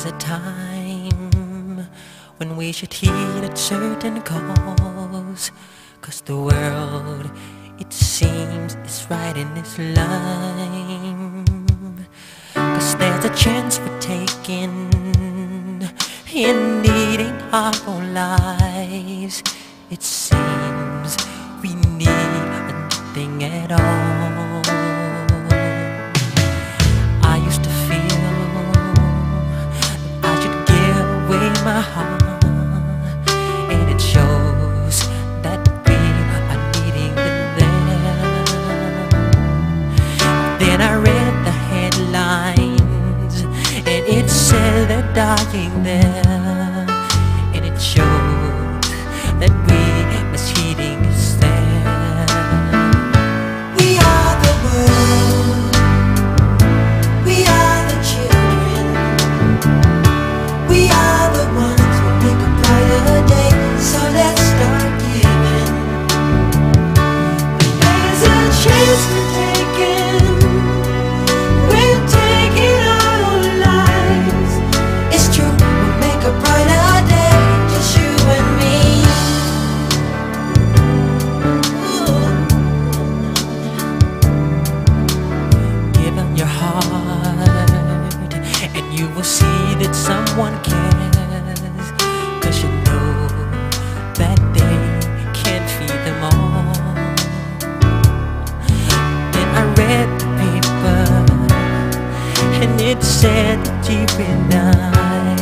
is a time when we should heed a certain cause. Cause the world, it seems, is right in its line. Cause there's a chance for taking in needing our own lives. It seems we need nothing at all. They're dying there, that someone cares. Cause you know that they can't feed them all. Then I read the paper And it said deep in I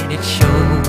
And it showed